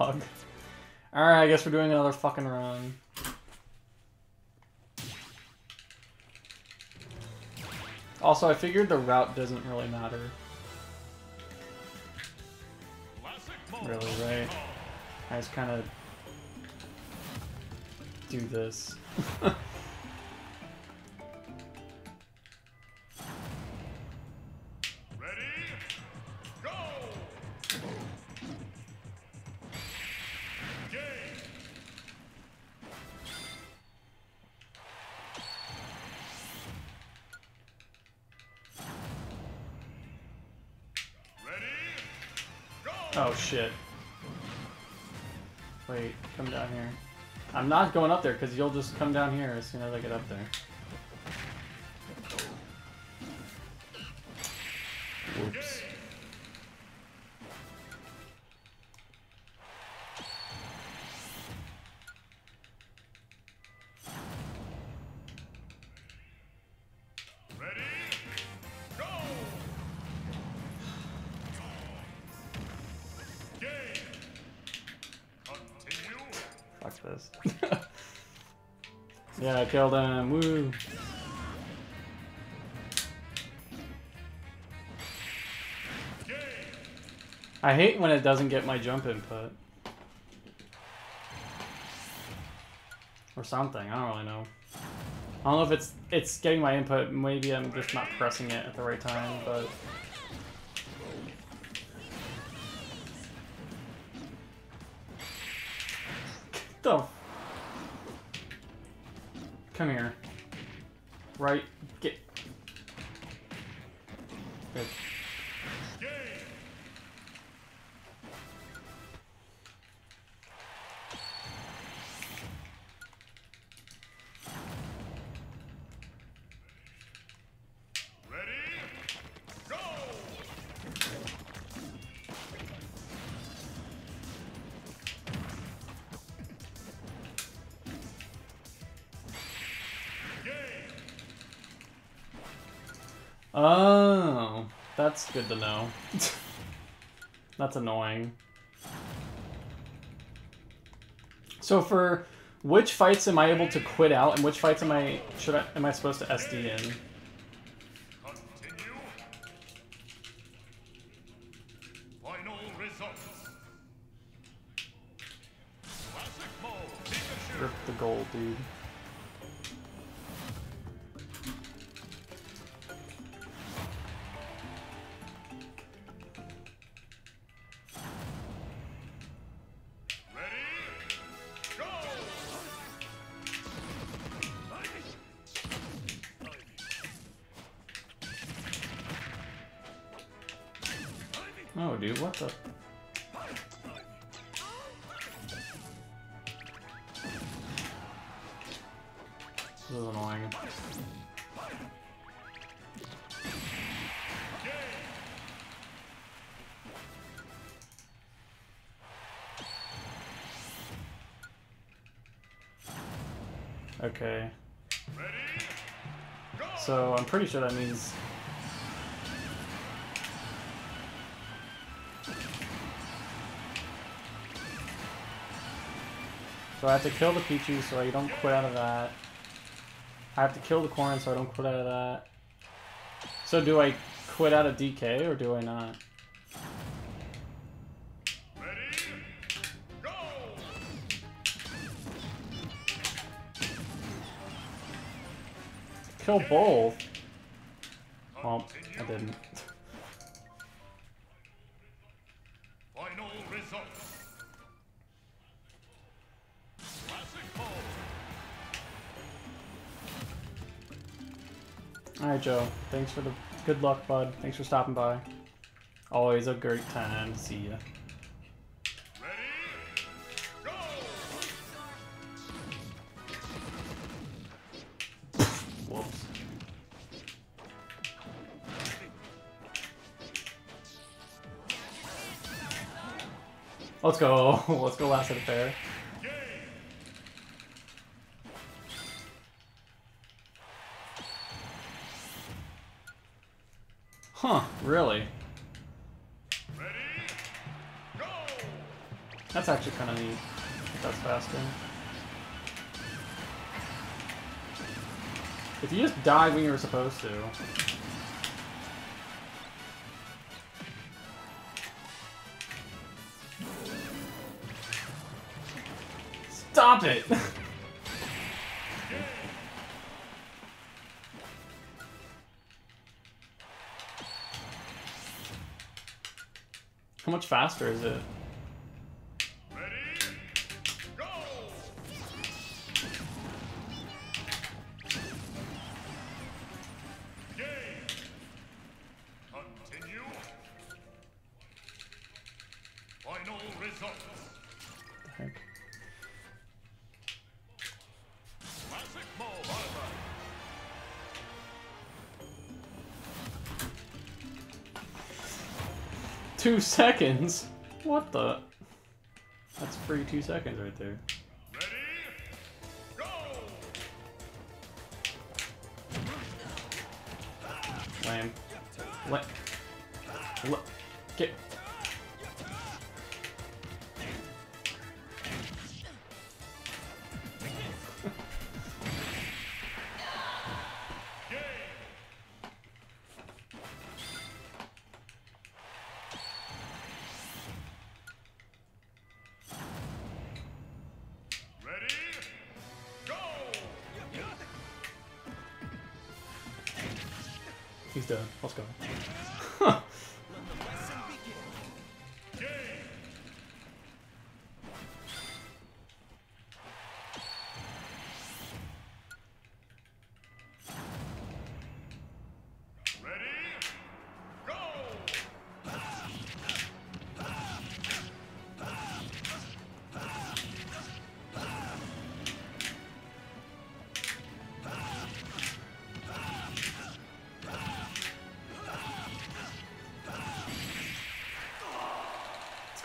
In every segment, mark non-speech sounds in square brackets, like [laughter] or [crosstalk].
Alright, I guess we're doing another fucking run. Also, I figured the route doesn't really matter. Really, right? I just kind of do this. [laughs] not going up there because you'll just come down here as soon as I get up there. [laughs] Yeah, I killed him. Woo. I hate when it doesn't get my jump input. Or something, I don't really know. I don't know if it's it's getting my input, maybe I'm just not pressing it at the right time, but... Oh, that's good to know. [laughs] that's annoying. So for which fights am I able to quit out, and which fights am I should I am I supposed to SD in? Okay. So I'm pretty sure that means So I have to kill the Pichu so I don't quit out of that. I have to kill the Corrin so I don't quit out of that. So do I quit out of DK or do I not? Kill both. Well, I didn't. Final results. Alright, Joe. Thanks for the good luck, bud. Thanks for stopping by. Always a great time to see you. Let's go. [laughs] Let's go last a fair. Huh, really? That's actually kind of neat. That's faster. If you just died when you were supposed to. Stop it! How much faster is it? Two seconds? What the? That's free two seconds right there. Lame. Let. Get.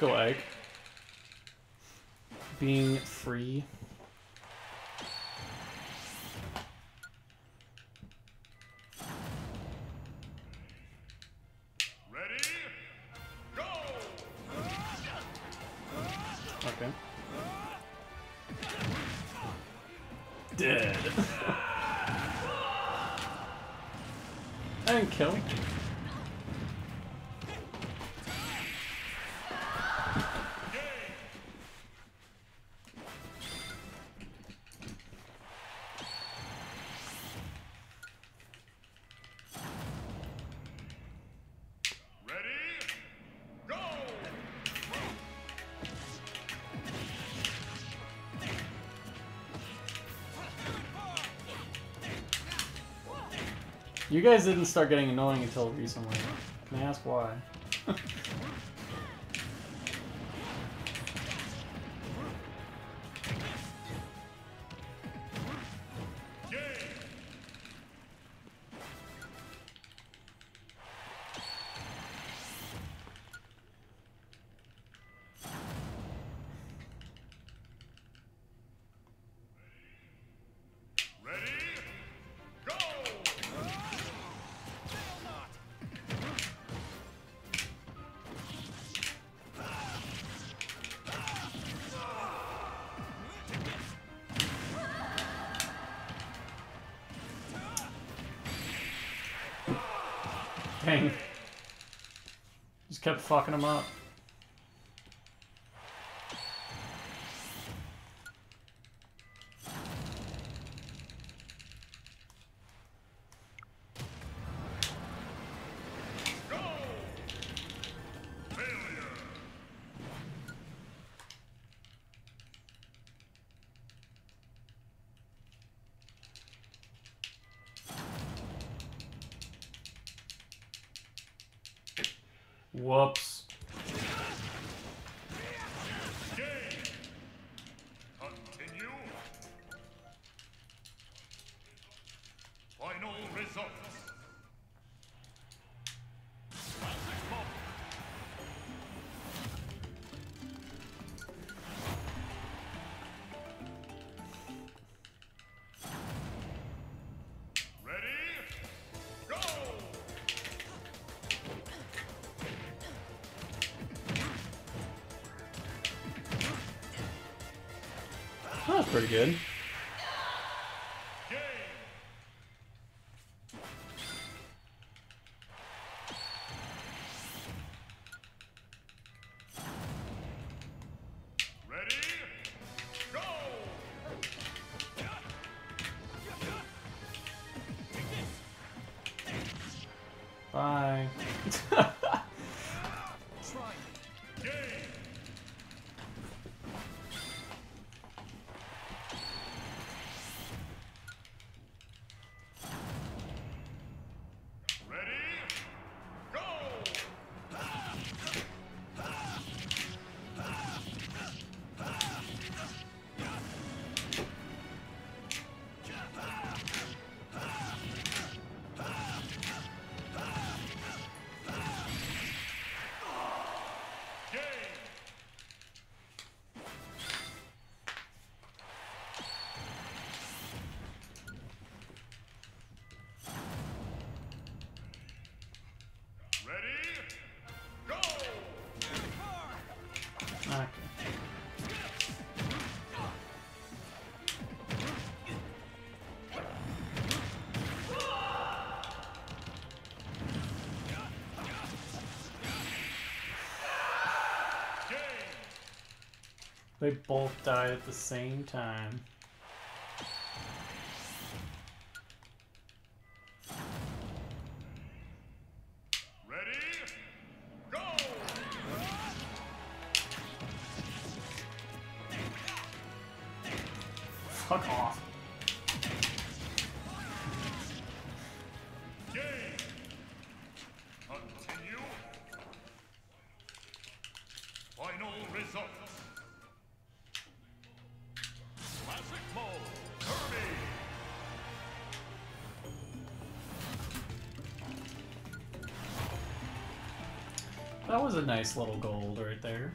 Go, egg. Being free. You guys didn't start getting annoying until recently. Can I ask why? [laughs] kept fucking him up. Whoops. Pretty good. They both died at the same time. Ready? Go! Fuck off. Continue. Final results. Was a nice little gold right there.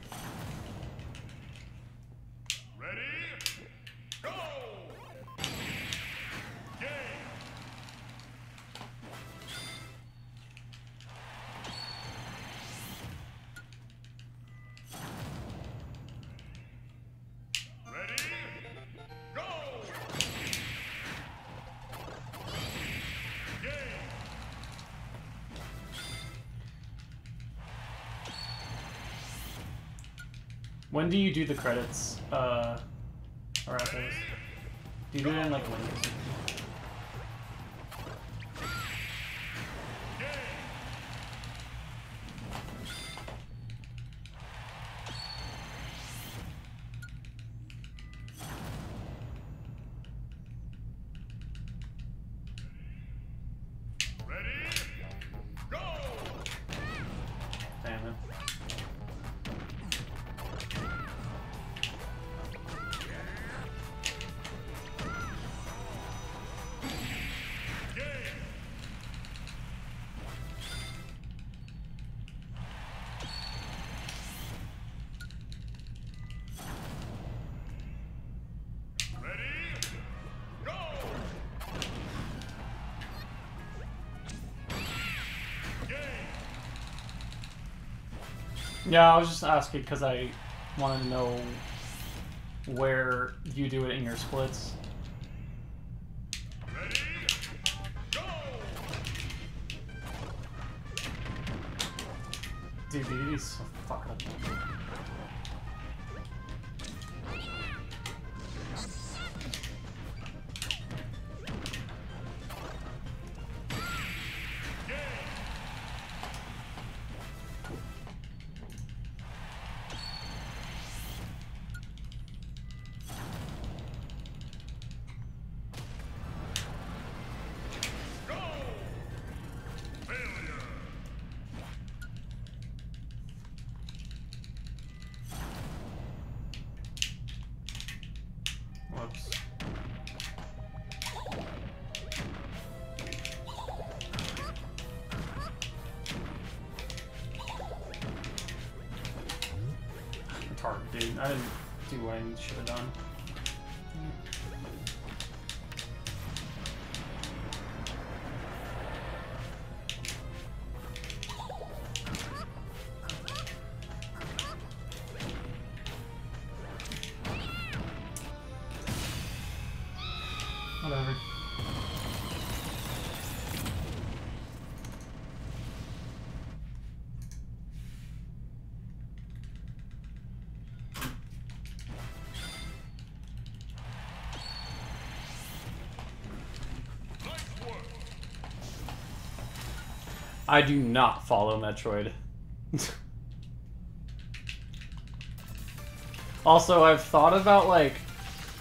Do you do the credits? Uh, Arachos? Ready? Do you do it in like Windows? Yeah, I was just asking because I wanted to know where you do it in your splits. Ready? Dude, he's so fuck up. I didn't do what I should have done. I do not follow Metroid. also, I've thought about like,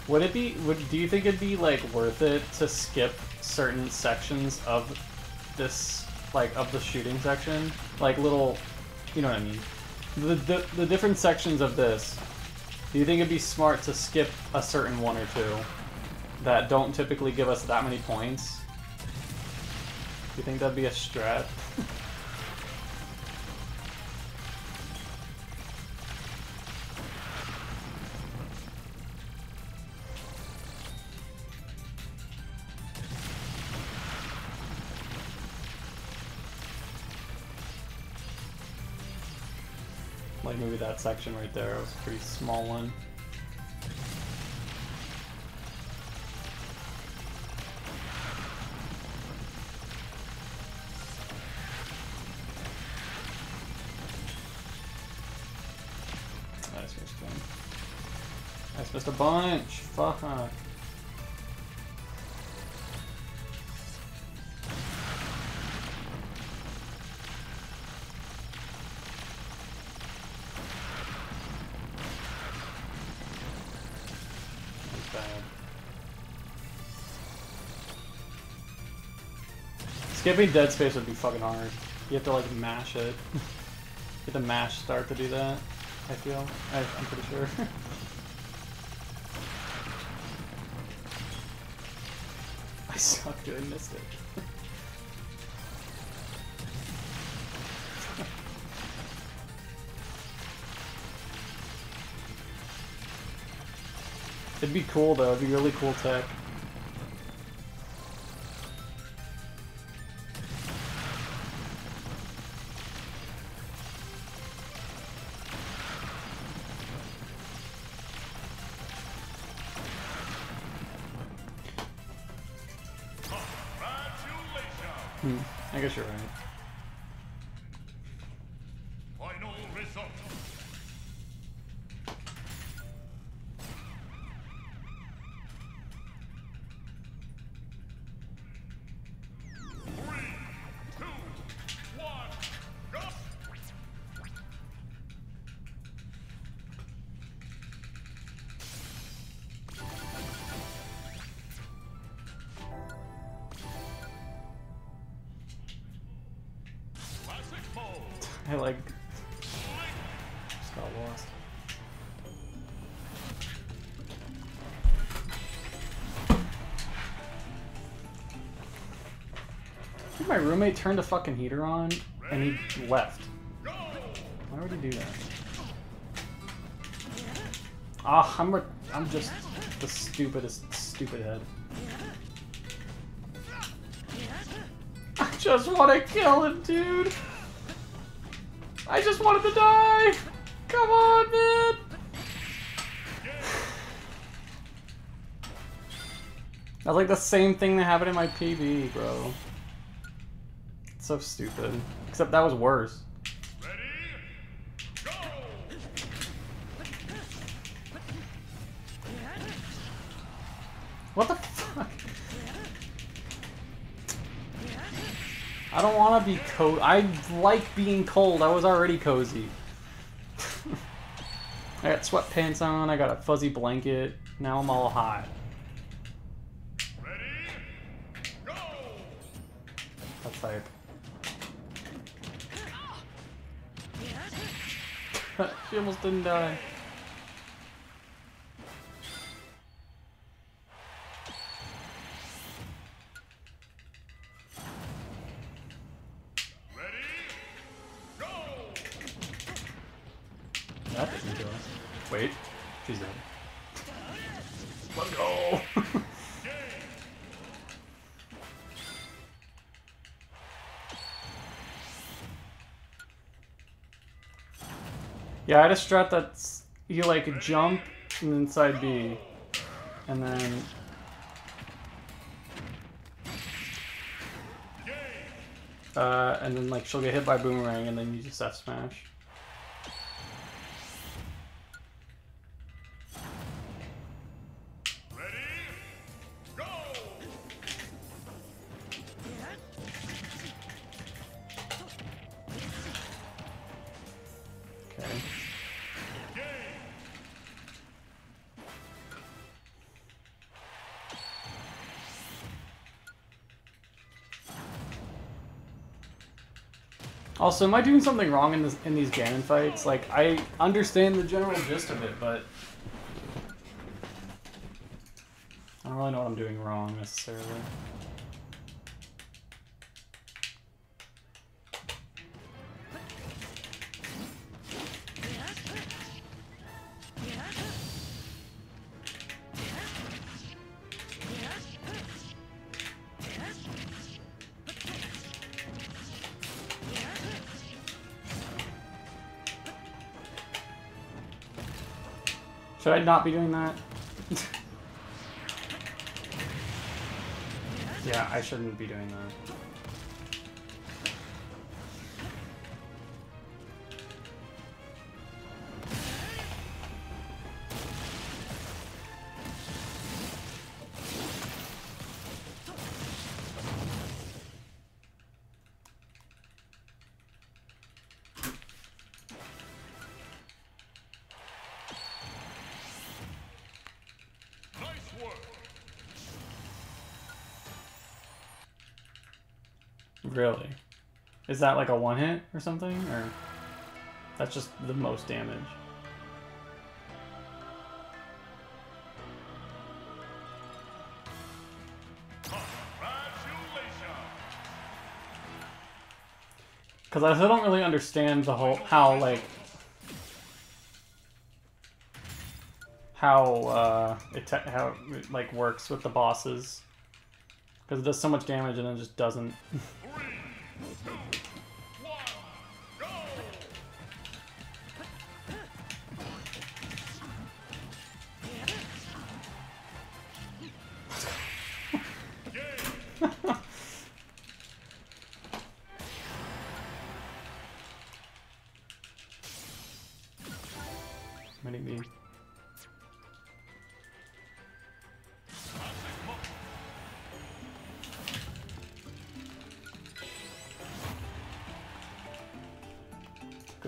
would it be? Would do you think it'd be like worth it to skip certain sections of this, like of the shooting section, like little, you know what I mean? The the, the different sections of this. Do you think it'd be smart to skip a certain one or two that don't typically give us that many points? You think that'd be a strat? Like maybe that section right there was a pretty small one. I just a bunch. Fuck. That's bad. Skipping Dead Space would be fucking hard. You have to like mash it. [laughs] you have to mash start to do that. I feel. I, I'm pretty sure. [laughs] I missed it. [laughs] It'd be cool though. It'd be really cool tech. Result. I like roommate turned the fucking heater on and he left. Why would he do that? Ah, I'm re- I'm just the stupidest stupid head. I just want to kill him, dude. I just wanted to die. Come on, man. [sighs] That's like the same thing that happened in my PB, bro. So stupid. Except that was worse. What the fuck? I don't want to be cold. I like being cold. I was already cozy. [laughs] I got sweatpants on. I got a fuzzy blanket. Now I'm all hot. Ready? Go! That's hype. [laughs] she almost didn't die. Yeah, I had a strat that's you like jump and then side B. And then uh, and then like she'll get hit by boomerang and then you just F smash. Also, am I doing something wrong in this in these Ganon fights? Like, I understand the general gist of it, but I don't really know what I'm doing wrong necessarily. Should I not be doing that? yeah, I shouldn't be doing that. Is that like a one hit or something? Or that's just the most damage? Because I still don't really understand the whole how like how uh, it how it like works with the bosses. Because it does so much damage and then just doesn't. [laughs]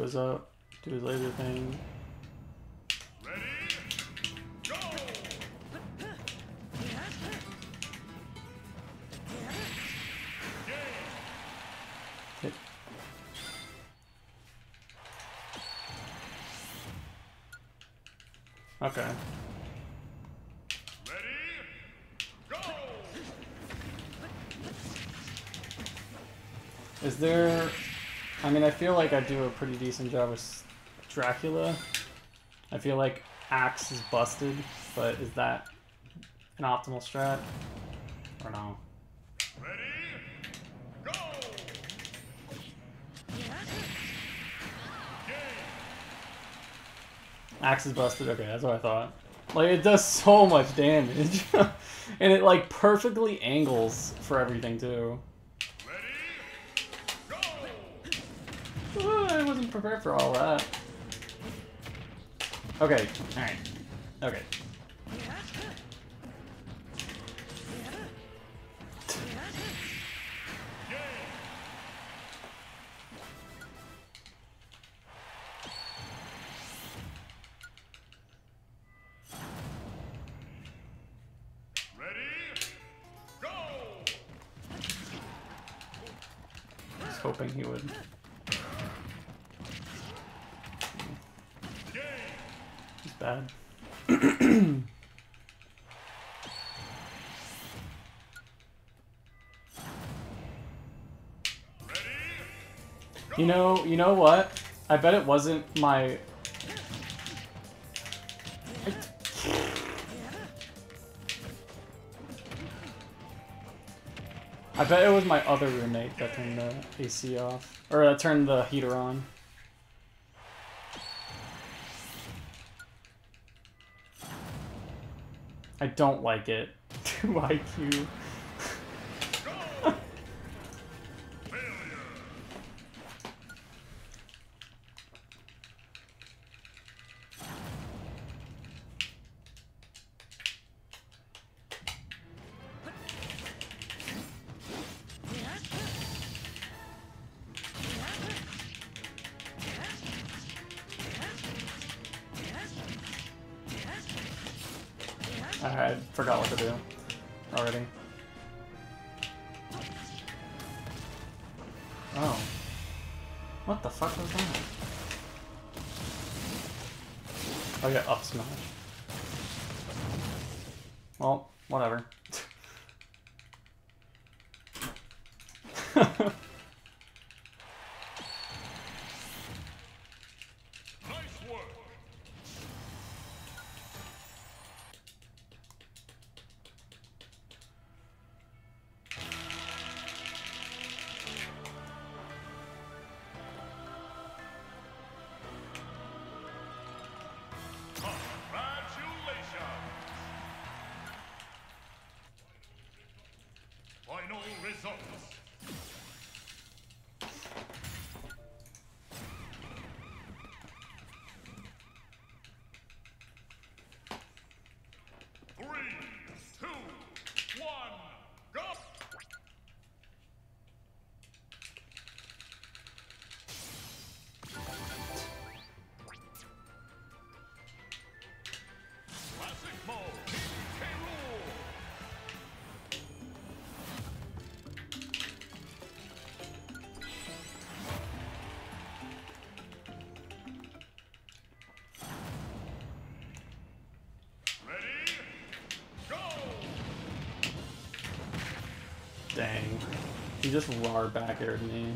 Goes up, do his laser thing. Ready? Go! Hit. Okay. Is there? I mean, I feel like I do a pretty decent job with Dracula. I feel like Axe is busted, but is that an optimal strat or no? Ready? Go! Axe is busted. Okay, that's what I thought. Like it does so much damage, [laughs] and it like perfectly angles for everything too. Uh, I wasn't prepared for all that. Okay, alright. Okay. You know, you know what? I bet it wasn't my. I bet it was my other roommate that turned the AC off, or that turned the heater on. I don't like it. [laughs] 2 IQ. Results. He just roar back aired me.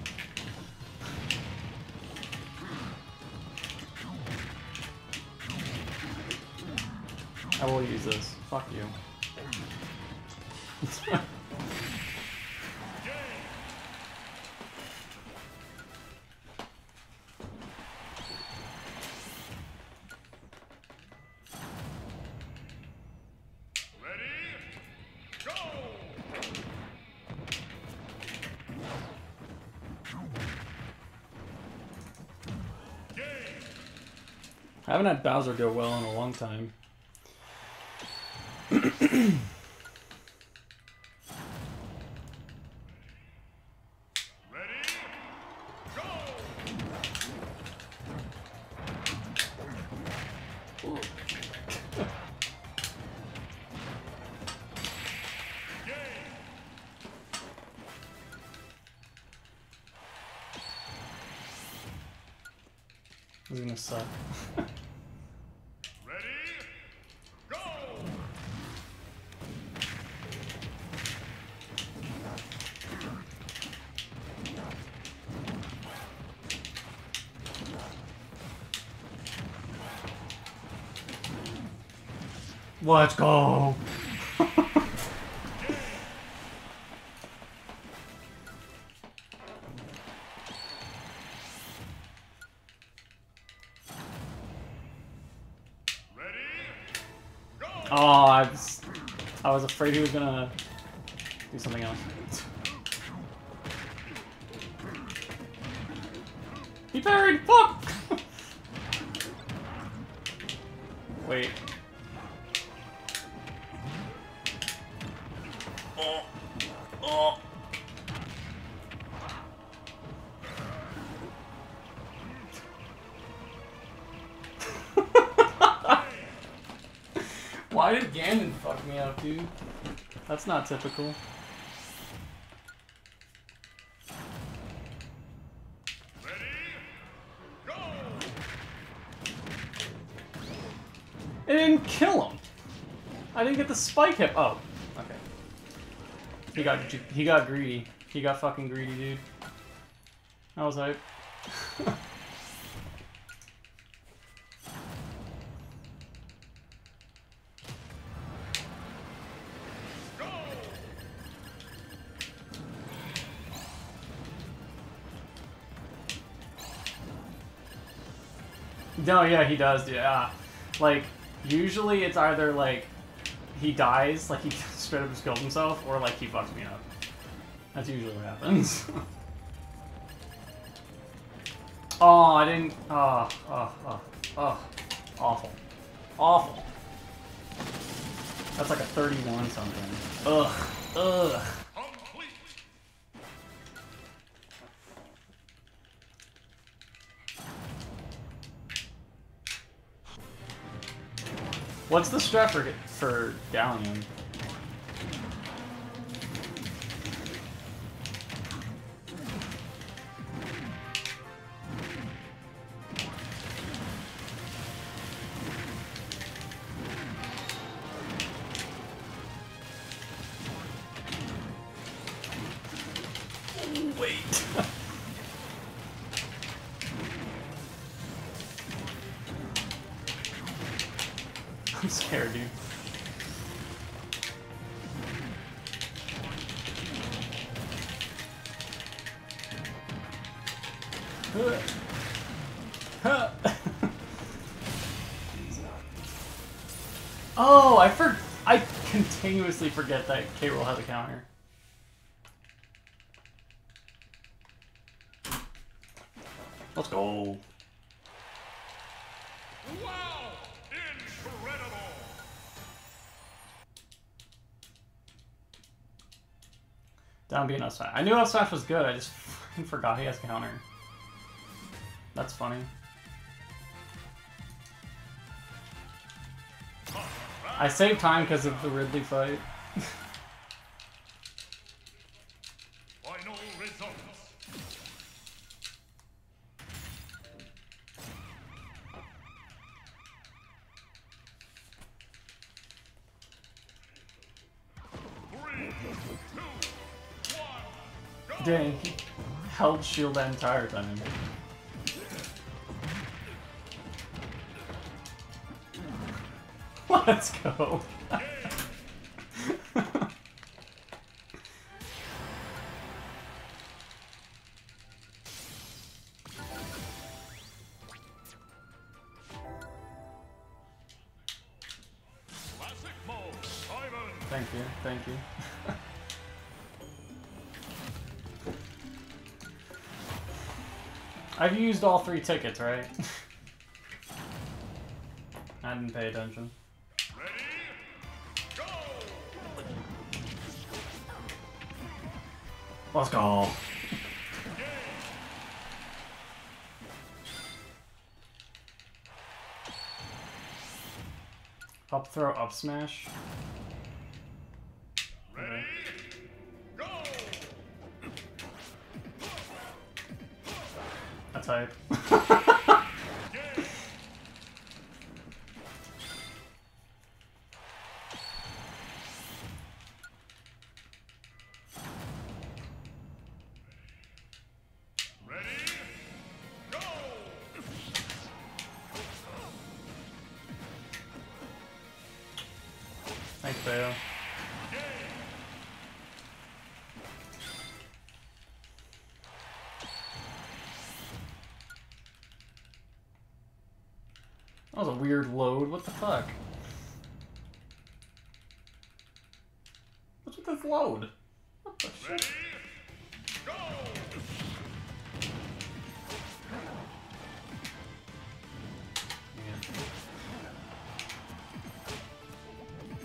I will use this. Fuck you. [laughs] [laughs] haven't had Bowser go well in a long time. This is gonna suck. Ready? Go! Let's go! Oh, I was, I was afraid he was gonna do something else. He parried! Fuck! Not typical. It didn't kill him. I didn't get the spike hit. Oh, okay. He got he got greedy. He got fucking greedy, dude. I was hype. [laughs] No, yeah, he does. Yeah, like usually it's either like he dies, like he [laughs] straight up just killed himself, or like he fucks me up. That's usually what happens. [laughs] oh, I didn't. Oh, oh, oh, oh, awful, awful. That's like a 31 something. Ugh, ugh. What's the strat for, for Galleon? Scared, dude. [laughs] Oh, I for I continuously forget that K. Rool has a counter. Let's go. Wow! Incredible! Down being smash. I knew up smash was good. I just [laughs] forgot he has counter. That's funny. I saved time because of the Ridley fight. [laughs] Dang, he held shield that entire time. [laughs] Let's go. Used all three tickets, right? [laughs] I didn't pay attention. Ready? Go! Let's go. Up throw, up smash. Type. [laughs] weird load. What the fuck? What's with this load? What the Ready? shit? Go!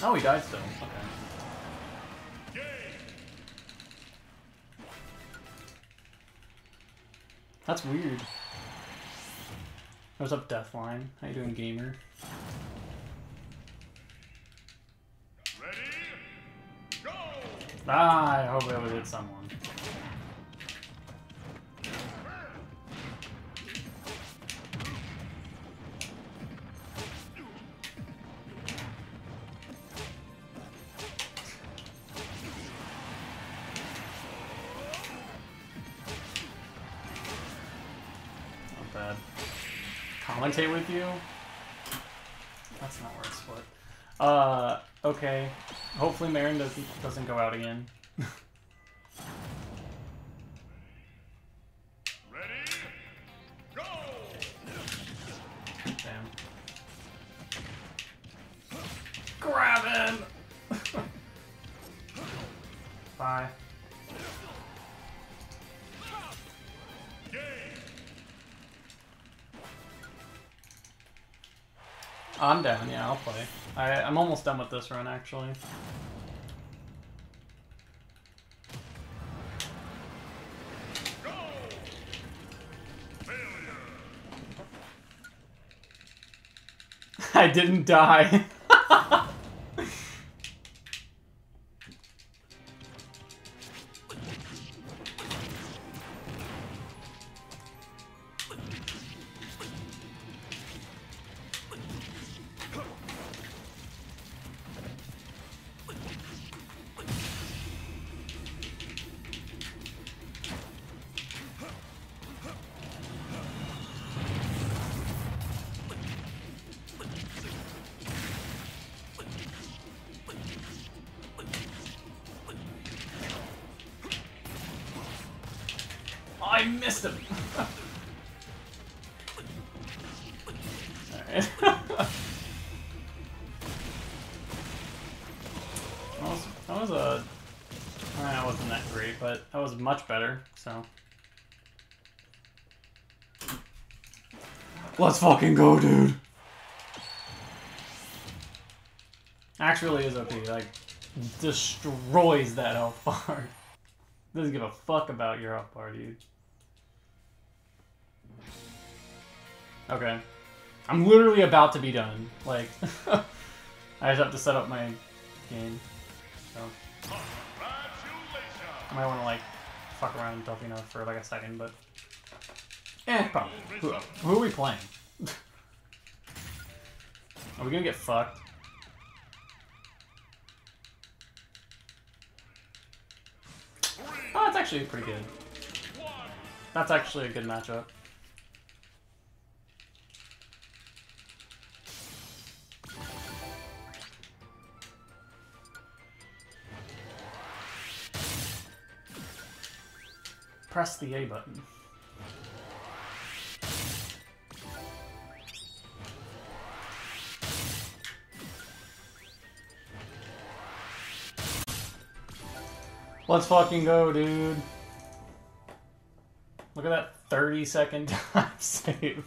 Oh, he died still. Okay. That's weird. What's up, Deathline? How you doing, gamer? Ready? Go! Ah, I hope I would hit someone. Commentate with you? That's not where it's split. Uh, okay. Hopefully Marin doesn't doesn't go out again. Almost done with this run, actually. [laughs] I didn't die. [laughs] much better, so. Let's fucking go, dude! Axe really is OP, like, destroys that health [laughs] bar. Doesn't give a fuck about your health bar, dude. Okay. I'm literally about to be done. Like, [laughs] I just have to set up my game. So, I might want to, like, fuck around with Delphina for, like, a second, but... Eh, probably. Who, who are we playing? [laughs] are we gonna get fucked? Oh, that's actually pretty good. That's actually a good matchup. Press the A button. Let's fucking go, dude. Look at that 30 second [laughs] time save.